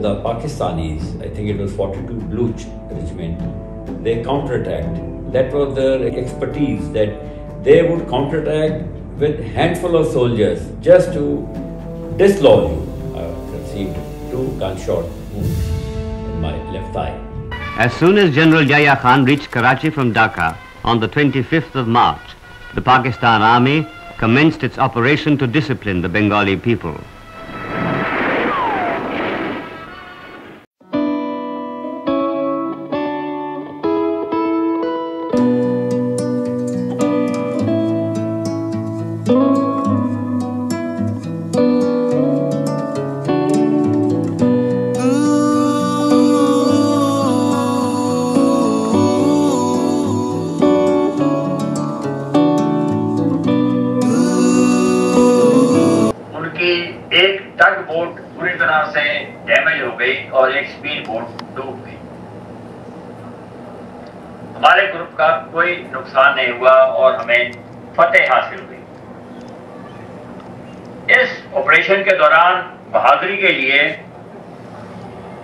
The Pakistanis, I think it was 42 Baloch regiment, they counterattacked. That was their expertise that they would counterattack with handful of soldiers just to dislodge you. I received two gunshot wounds in my left thigh. As soon as General Yahya Khan reached Karachi from Dhaka on the 25th of March, the Pakistan Army commenced its operation to discipline the Bengali people. एक tug boat पूरी तरह से damage हो गई और एक speed boat डूब गई। हमारे ग्रुप का कोई नुकसान नहीं हुआ और हमें फतेह हासिल हुई। इस ऑपरेशन के दौरान बहादुरी के लिए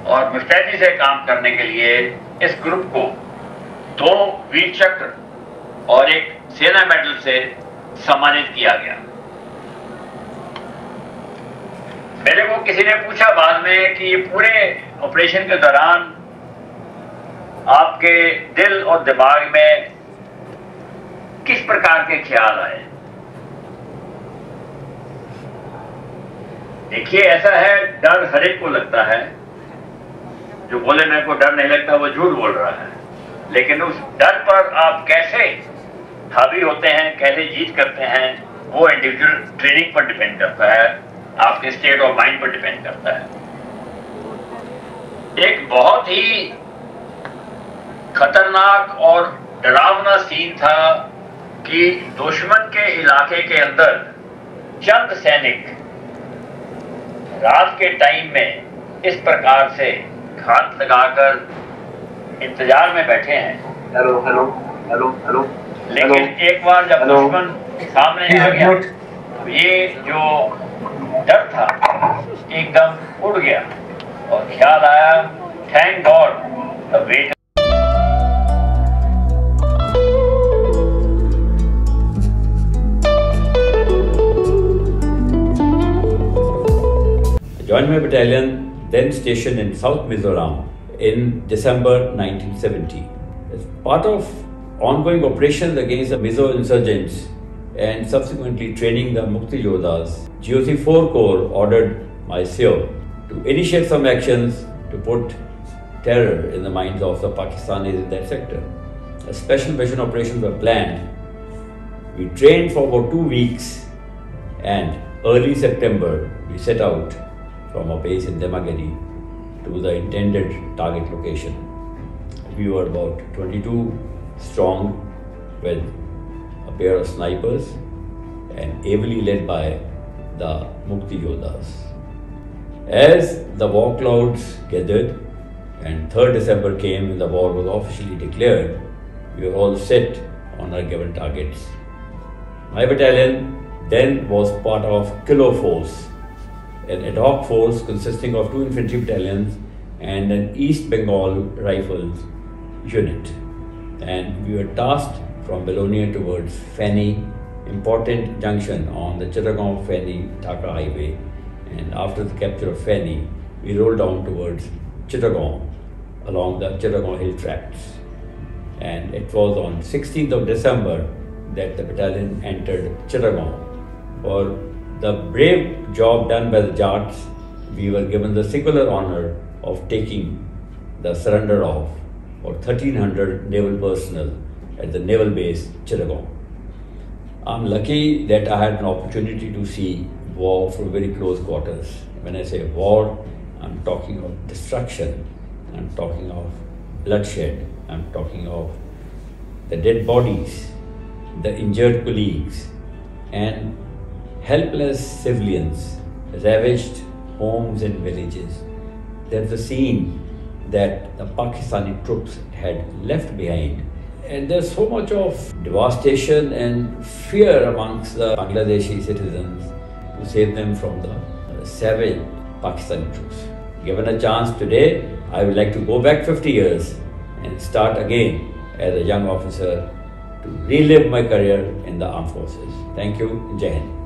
और मुस्तैदी से काम करने के लिए इस ग्रुप को दो वीर चक्र और एक सेना मेडल से सम्मानित किया गया। मेरे को किसी ने पूछा बाद में कि पूरे ऑपरेशन के दौरान आपके दिल और दिमाग में किस प्रकार के ख्याल आए? देखिए, ऐसा है, डर हर एक को लगता है। जो बोले, मेरे को डर नहीं लगता, वो झूठ बोल रहा है। लेकिन उस डर पर आप कैसे हावी होते हैं, कैसे जीत करते हैं, वो इंडिविजुअल ट्रेनिंग पर डिपेंड करता है। आपके स्टेट ऑफ़ माइंड पर डिपेंड करता है। एक बहुत ही खतरनाक और डरावना सीन था कि दुश्मन के इलाके के अंदर चंद सैनिक रात के टाइम में इस प्रकार से घात लगाकर इंतज़ार में बैठे हैं। हेलो हेलो हेलो हेलो लेकिन एक बार जब दुश्मन सामने आ गया तो ये जो डर था एकदम उड़ गया और ख्याल आया thank God the vet joined my battalion, then stationed in South Mizoram in December 1970. As part of ongoing operations against the Mizo insurgents and subsequently training the Mukti Yodhas, GOC 4 Corps ordered my CO to initiate some actions to put terror in the minds of the Pakistanis in that sector. A special mission operations were planned. We trained for about two weeks and early September, we set out from a base in Demagiri to the intended target location. We were about 22 strong with a pair of snipers and ably led by the Mukti Yodhas. As the war clouds gathered and 3rd December came and the war was officially declared, we were all set on our given targets. My battalion then was part of Kilo Force, an ad hoc force consisting of two infantry battalions and an East Bengal Rifles unit. And we were tasked from Belonia towards Feni, important junction on the Chittagong Feni Dhaka highway. And after the capture of Feni, we rolled down towards Chittagong along the Chittagong hill tracts and it was on 16th of December that the battalion entered Chittagong. For the brave job done by the Jats, we were given the singular honor of taking the surrender of or 1300 naval personnel at the naval base Chittagong. I'm lucky that I had an opportunity to see war from very close quarters. When I say war, I'm talking of destruction, I'm talking of bloodshed, I'm talking of the dead bodies, the injured colleagues, and helpless civilians, ravaged homes and villages. There's a scene that the Pakistani troops had left behind. And there's so much of devastation and fear amongst the Bangladeshi citizens to save them from the savage Pakistani troops. Given a chance today, I would like to go back 50 years and start again as a young officer to relive my career in the armed forces. Thank you. Jai Hind.